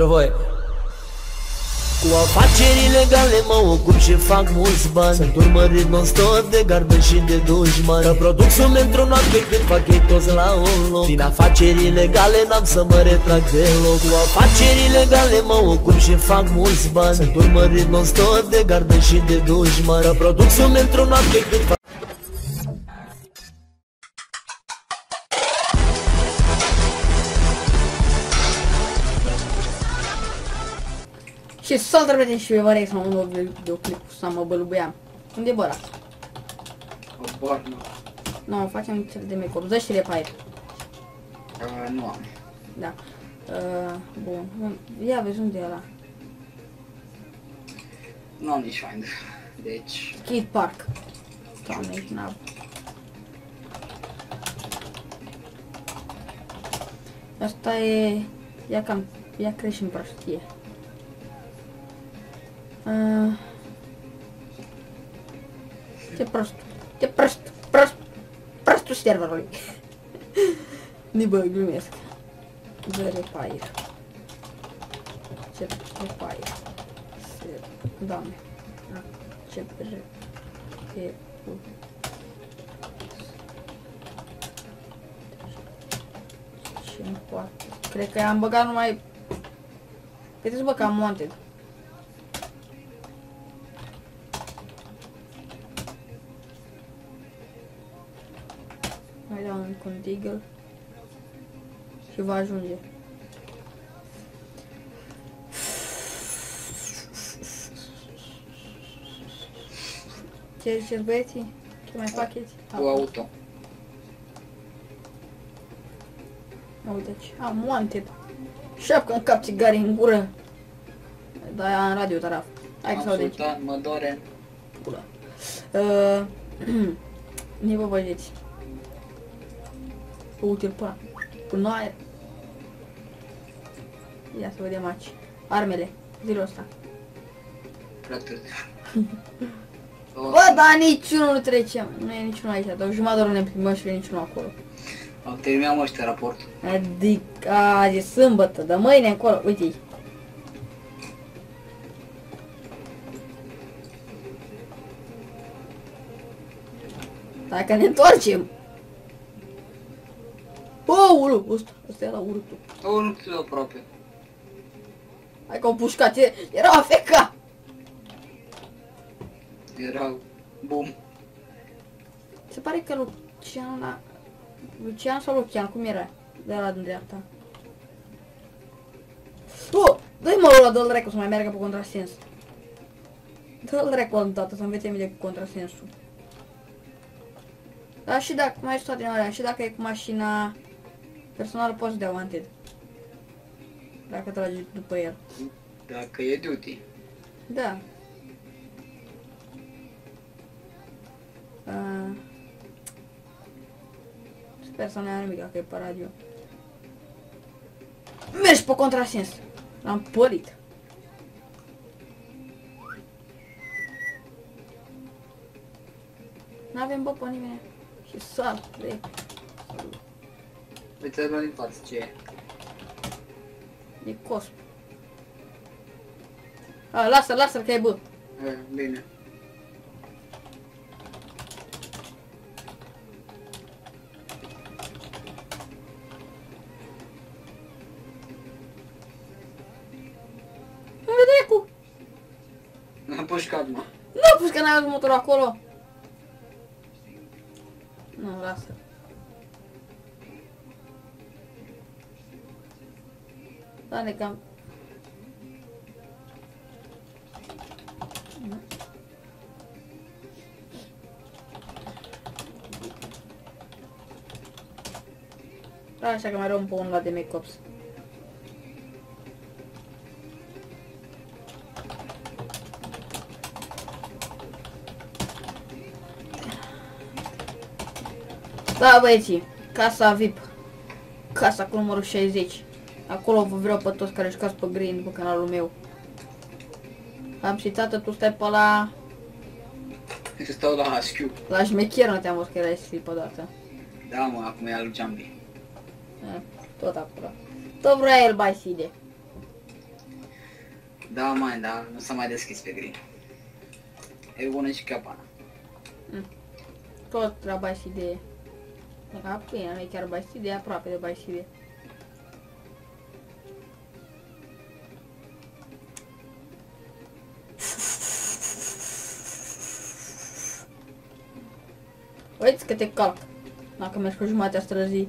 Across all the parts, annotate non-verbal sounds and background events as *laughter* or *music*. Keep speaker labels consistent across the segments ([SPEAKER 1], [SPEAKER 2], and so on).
[SPEAKER 1] pentru voi. Cu afaceri ilegale mă ocup și fac mulți bani. Sunt urmărit non-stop de gardă și de dușmani. Că produc sume într-o noapte cât fac ei toți la un loc. Din afaceri ilegale n-am să mă retrag deloc. Cu afaceri ilegale mă ocup și fac mulți bani. Sunt urmărit non-stop de gardă și de dușmani. Că produc sume într-o noapte cât fac
[SPEAKER 2] Și salut repede și vă rog să un nou videoclip cu Sama Bălubuiam. Unde e bă ăla?
[SPEAKER 3] Bar, nu.
[SPEAKER 2] Nu, facem cel de make-up. Dă și repair.
[SPEAKER 3] Uh, nu am.
[SPEAKER 2] Da. Uh, bun. Ia vezi unde e ăla.
[SPEAKER 3] Nu am nici find. Deci,
[SPEAKER 2] Skate Park. Doamne, ești nab. Asta e... Ia cam... Ia crești în prăștie. Uh... Ce prost. Ce prost. Prost. Prostul serverului. *laughs* Ni bă, glumesc. The repair. Ce repair. Se... Doamne. Ce re... E... Ce nu poate. Cred că am băgat numai... Vedeți bă că am wanted. Mai dau un contigel. Și va ajunge. Ce ziceți băieții? Ce mai faceți?
[SPEAKER 3] cu auto.
[SPEAKER 2] Ia uite ce. Am wanted. Șapcă în cap țigare în gură. Da, aia în radio taraf. Hai că
[SPEAKER 3] Am
[SPEAKER 2] să audem.
[SPEAKER 3] sultan, mă dore.
[SPEAKER 2] Pula. *clears throat* Uh, ne vă băgeți. Uite-l până. Până aer. Ia să vedem aici. Armele. Zilul ăsta.
[SPEAKER 3] Prea târziu. *laughs*
[SPEAKER 2] Bă, dar niciunul nu trece. Nu e niciunul aici, dar o jumătate de oră ne plimbăm și nu e niciunul acolo.
[SPEAKER 3] Am terminat mă ăștia raportul.
[SPEAKER 2] Adică azi e sâmbătă, dar mâine acolo, uite-i. Dacă ne întoarcem. Oulu, ăsta, ăsta era urâtul.
[SPEAKER 3] O, nu știu aproape.
[SPEAKER 2] Hai că au pușcat, e- era afeca.
[SPEAKER 3] Era bum.
[SPEAKER 2] Se pare că Lucian, a- Lucian sau Lucian, cum era? De la din dreapta. Oh, dă-i mă ăla, dă-l dracu să mai meargă pe contrasens. Dă-l dracu o dată să învețe mine cu contrasensul. Dar și dacă, mai toate alea, și dacă e cu mașina personală poți să dea wanted. Dacă tragi după el.
[SPEAKER 3] Dacă e duty.
[SPEAKER 2] Da. Uh, sper să nu ai nimic dacă e pe radio. Mergi pe contrasens. L-am pălit. N-avem bă pe nimeni. Și sar, de.
[SPEAKER 3] Uite-l din față ce e.
[SPEAKER 2] E cosp. A, lasă, lasă că e bă.
[SPEAKER 3] E, bine.
[SPEAKER 2] Unde dracu?
[SPEAKER 3] Am pușcat, mă.
[SPEAKER 2] Nu, pus că n-ai avut motorul acolo. Nu, lasă. Doamne, cam... Așa că mai rău pe unul ăla de make-ups. Da, băieții, casa VIP. Casa cu numărul 60. Acolo vă vreau pe toți care jucați pe Green pe canalul meu. Am și tată, tu stai pe la...
[SPEAKER 3] Să stau la HQ.
[SPEAKER 2] La șmecher, nu te-am văzut că erai slip odată.
[SPEAKER 3] Da, mă, acum e al lui Jambi.
[SPEAKER 2] Eh, Tot acolo. Tot vrea el bai side.
[SPEAKER 3] Da, mai, da, nu s-a mai deschis pe green. E bună și capana.
[SPEAKER 2] Tot la Vice City. Ca bine, nu e chiar Vice City, e aproape de Vice City. Uite că te calc. Dacă mergi pe jumatea străzii.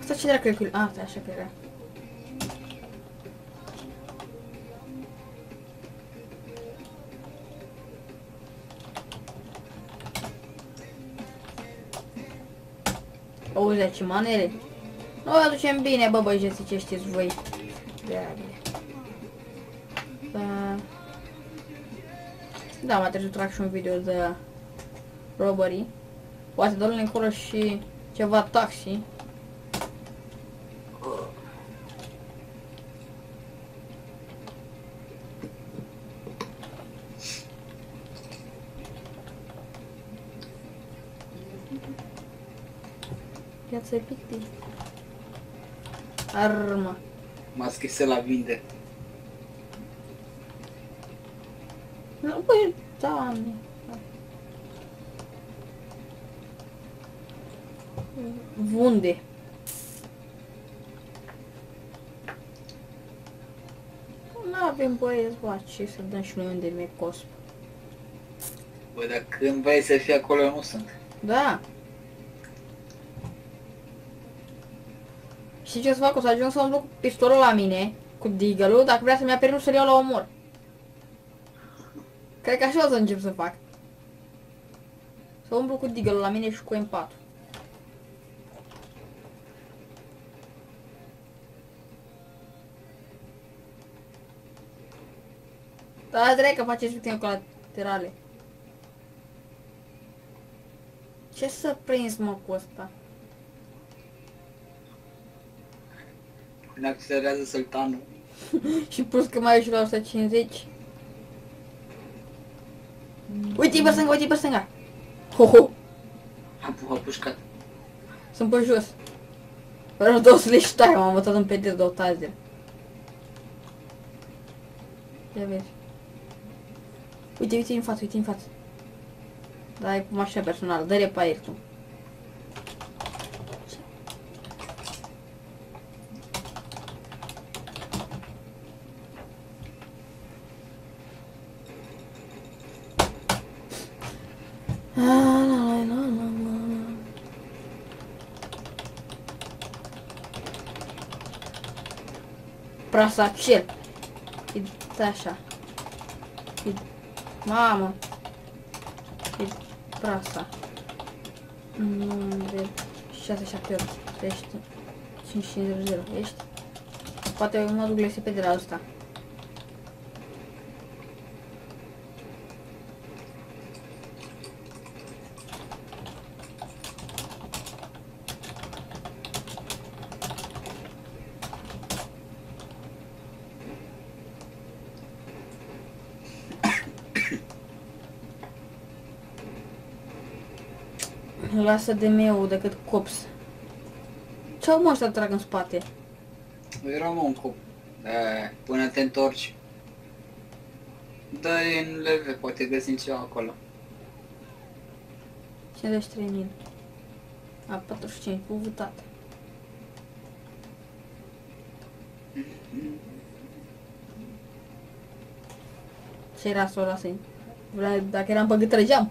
[SPEAKER 2] Asta ce dracu e cu... Ah, stai, așa că era. Auzi, ce manere. Noi o aducem bine, bă, băieți, ce știți voi. Dragule. Da. Da, mai trebuie să trag și un video de robbery. Poate dă încolo și ceva taxi. Viața e pictic. Arma.
[SPEAKER 3] M-a scris la vinde.
[SPEAKER 2] Nu, păi, doamne. Vunde. Nu avem băieți, bă, ce să dăm și noi unde mi-e cosp.
[SPEAKER 3] Bă, dar când vrei să fii acolo, eu nu sunt.
[SPEAKER 2] Da. Și ce o să fac? O să ajung să umblu cu pistolul la mine, cu deagle dacă vrea să-mi ia permis să-l iau la omor. Cred că așa o să încep să fac. Să umblu cu deagle la mine și cu M4. Da, drept că faceți victime colaterale. Ce să prins mă cu ăsta?
[SPEAKER 3] Când accelerează sultanul. *laughs*
[SPEAKER 2] Și plus că mai e și la 150. Uite-i pe stânga, uite-i pe stânga. Ho, ho.
[SPEAKER 3] Am pu- a pușcat.
[SPEAKER 2] Sunt pe jos. Vreau două să le ștai, m-am învățat în PD două taze. Ia vezi. Uite, uite în față, uite în față. Da, e cu mașina personală, dă-le pe aer tu. Ah, la, la, la, la, la. Prasacel. E da, așa. E... Mamă. E prasa. Numere 678. Ești 5500. Ești? Poate mă duc lese pe de la ăsta. Lasă de meu decât cops. Ce-au mă ăștia trag în spate?
[SPEAKER 3] Era mă un cop. Da, până te întorci. Da, e în leve, poate găsim ceva acolo.
[SPEAKER 2] 53 mil. A, 45, cu votat. Ce era să o lasă? Vrea, dacă eram pe gât trăgeam.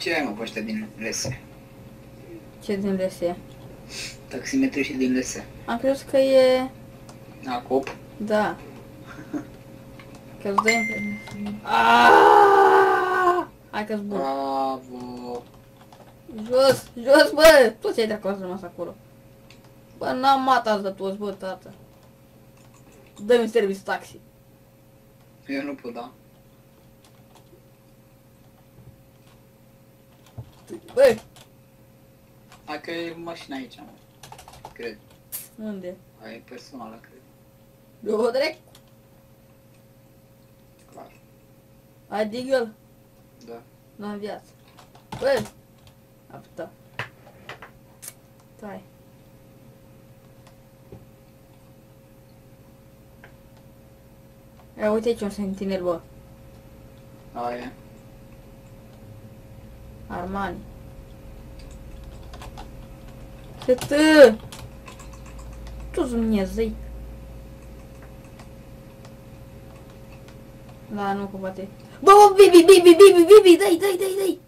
[SPEAKER 3] Ce ai mă pe ăștia din lese?
[SPEAKER 2] Ce din lese?
[SPEAKER 3] Taximetri și din lese.
[SPEAKER 2] Am crezut că e...
[SPEAKER 3] A, cop.
[SPEAKER 2] Da. Că îți dă Aaaa! Hai că-s bun.
[SPEAKER 3] Bravo.
[SPEAKER 2] Jos, jos, bă! Toți cei de acolo au rămas acolo. Bă, n-am matat de toți, bă, tată. Dă-mi service taxi.
[SPEAKER 3] Eu nu pot, da.
[SPEAKER 2] Bă,
[SPEAKER 3] Hai că e mașina aici, mă. Cred.
[SPEAKER 2] unde?
[SPEAKER 3] Aia e personală, cred.
[SPEAKER 2] Eu direct. Ai Deagle?
[SPEAKER 3] Da.
[SPEAKER 2] Nu am viață. Bă! Apta. Tai. Ia uite aici un sentinel, bă.
[SPEAKER 3] Aia.
[SPEAKER 2] Armani. Câtă! Tu Dumnezei! Da, nu, că poate... Bă, bă, Bibi, Bibi, Bibi, Bibi, dai, dai, dai, dai!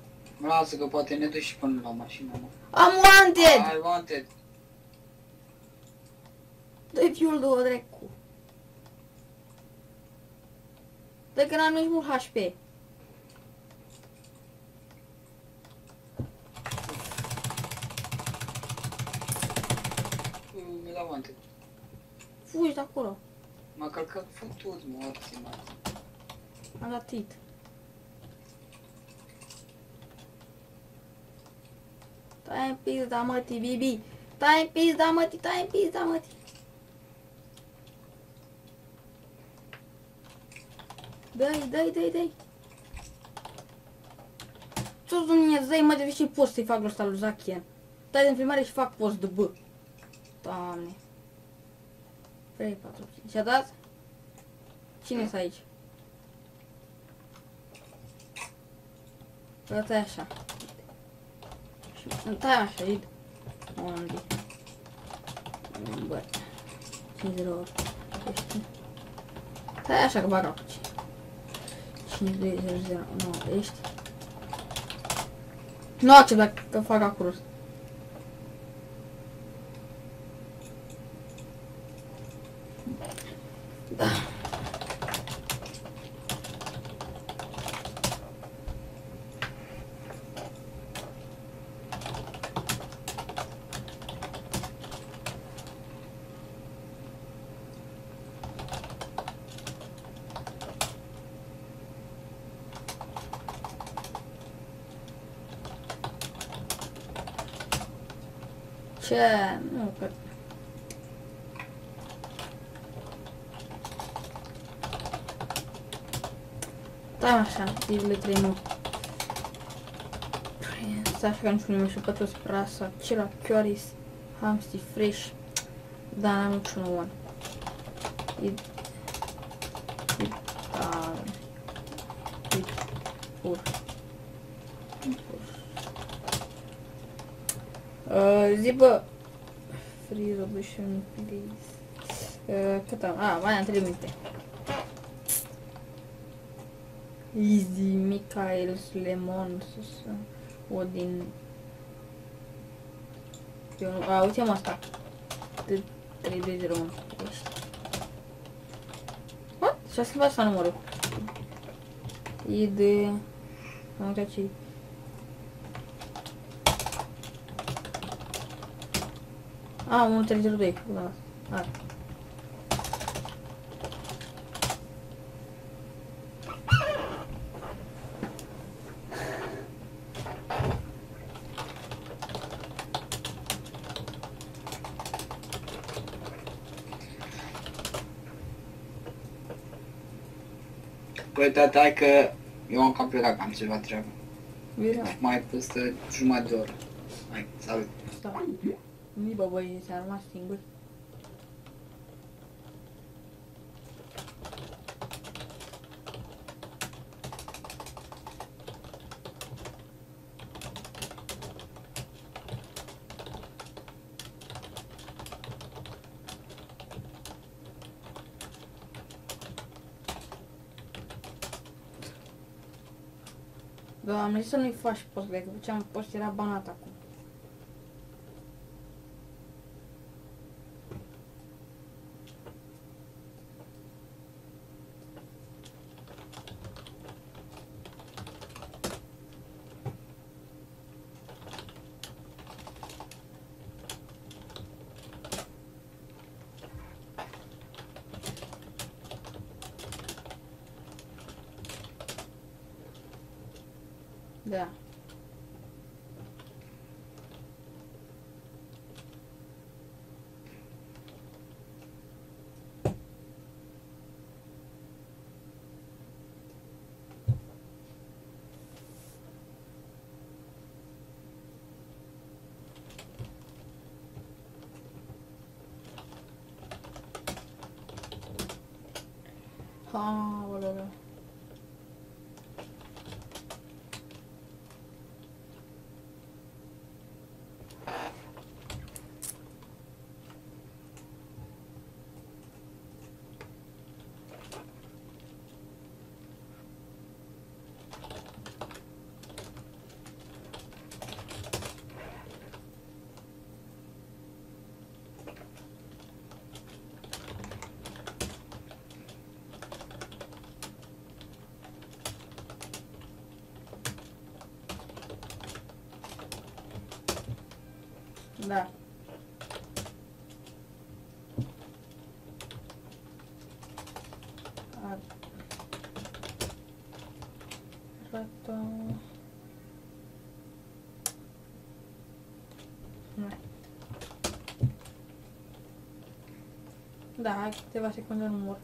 [SPEAKER 3] Lasă că poate ne duci și până la mașină, mă.
[SPEAKER 2] Am wanted!
[SPEAKER 3] I wanted.
[SPEAKER 2] Dă-i fiul două dracu. Dă că n-am nici mult HP.
[SPEAKER 3] Mi la wanted.
[SPEAKER 2] Fugi de acolo.
[SPEAKER 3] M-a călcat futut morții, mă.
[SPEAKER 2] Am dat hit. Stai în pizda, mătii, Bibi. Stai în pizda, mătii, stai în pizda, mătii. Dai, dai, dai, dai. Ce-o Dumnezei, mă, de ce poți să-i fac ăsta lui Zachian? Stai din filmare și fac post de B. Doamne. 3, 4, 5. Și-a dat? Cine e aici? Bă, tai așa. Și tai așa, id. Unde? Bă. 5 0 ești. Tai așa că bag acolo. 5 2 0 0 9 ești. Nu accept dacă fac acolo. Da. Ce? Nu, că... Da, așa, zilele 3 nu. Stai așa că nu știu numește pe toți prasa, Cira, Chioris, Hamsti, Fresh, da, n-am niciunul one. E... E... Da... E... Pur. Pur. Uh, zi bă... Free resolution, please. Uh, cât am? Ah, mai am 3 minute. Easy, Michael, Lemon, sus, Odin. Eu nu... A, uite-mă asta. 3201. Ești. What? Și-a schimbat asta numărul. E de... Am uitat ce A, 1302. Da. Hai.
[SPEAKER 3] Păi, tata, hai că eu am cam plecat, că am ceva treabă.
[SPEAKER 2] Bine.
[SPEAKER 3] Mai peste jumătate de oră. Hai, salut.
[SPEAKER 2] Stau. Nu bă, băi, s-a rămas singur. Doamne, să nu-i faci post, că făceam post, era banat acum. 아, 원래, 원래. Da. Ar- Arată... Nu. Da, hai câteva secunde în umor.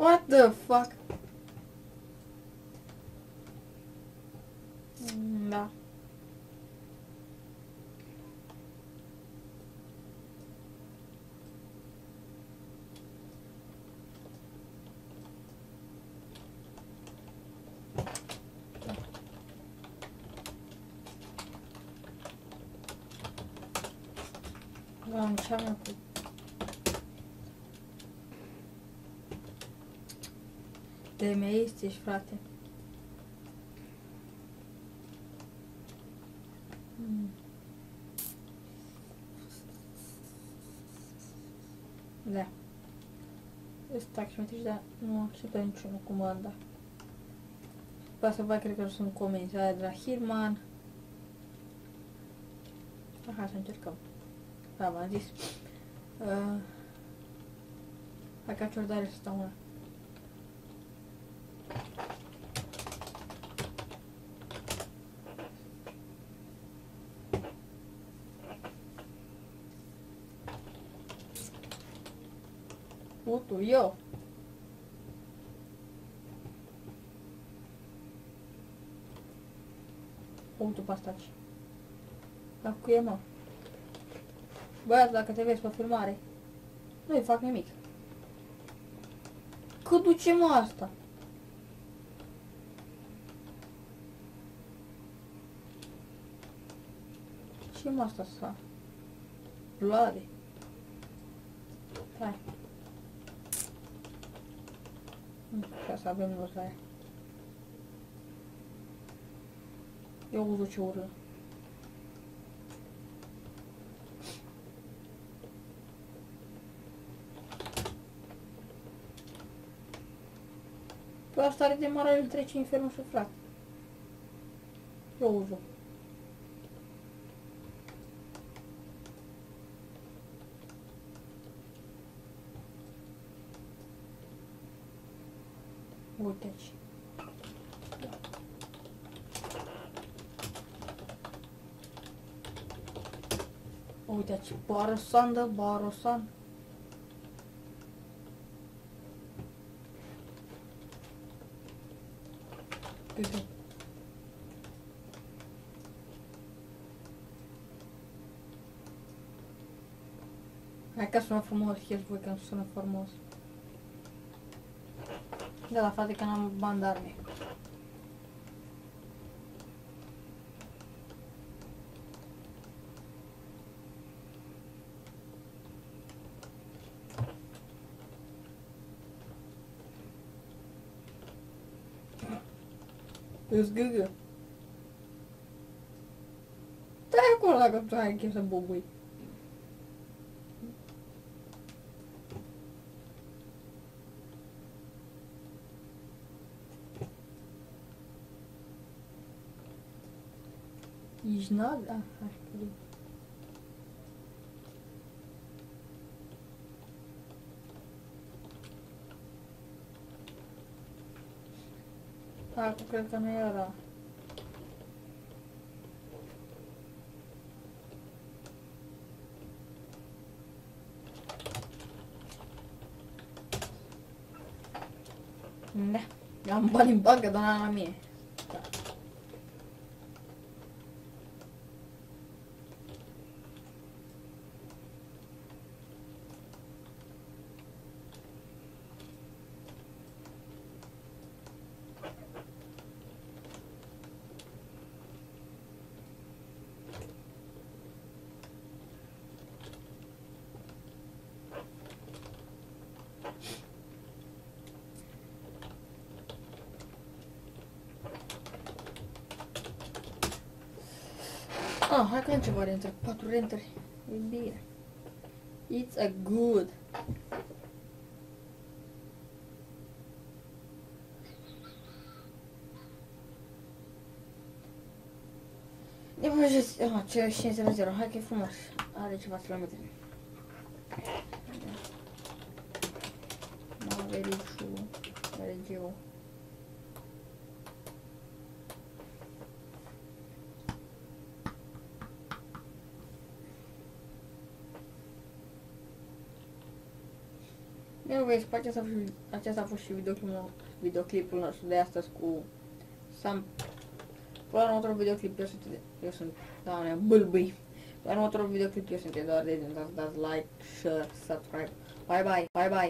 [SPEAKER 2] What the fuck? De meist ești, frate. Mm. Da. Ăsta și dar nu acceptă niciunul comanda. După asta vai, cred că sunt comenzi. Aia de la Hirman. Aha, să încercăm. Da, v-am zis. Uh, hai ca ciordare să stau una. Putu, eu. Putu pastaci. Dar cu e, mă? Băiat, dacă te vezi pe filmare, nu-i fac nimic. Cât duce mă asta? Ce mă asta să fac? Bloade. Hai. Ca să avem noi aia. Eu uzu ce urlă. Pe asta are de mare îl trece infernul suflat. Eu uzu. Uite aici. Uite aici. Barosan da barosan. Gâgâ. Hai că sună frumos, știți voi că sună frumos. Da, la frate că n-am bani de arme. Îți gâgă. Stai acolo dacă tu ai chef să bubui. Ești nada? Ah, aș putea. Acum cred că nu era. Ah, hai că am ceva renter. 4 renteri. E bine. It's a good. E bă, just, ah, ce 500, hai că e frumos. Are ceva kilometri. Eu vezi, pe acesta a fost, acesta a fost și videoclipul, videoclipul nostru de astăzi cu Sam. Până la următorul videoclip eu sunt, eu sunt, doamne, bâlbâi. La următorul videoclip eu sunt Eduard Edin, dați, dați like, share, subscribe. Bye bye, bye bye.